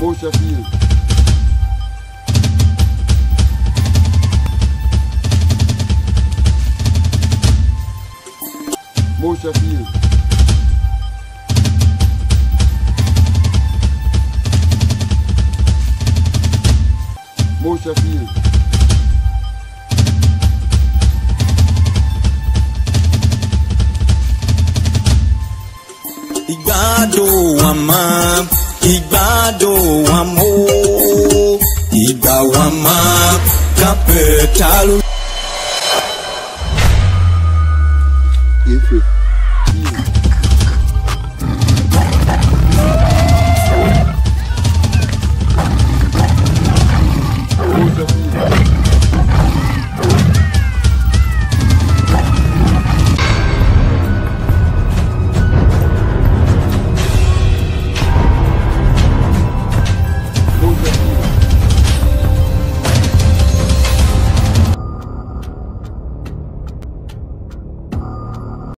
Mocha Filho. Mocha Filho. mo ṣàfihàn. ìgbádùn wa máa ìgbádùn wa mú ìgbà wa máa kápẹ́tà lù.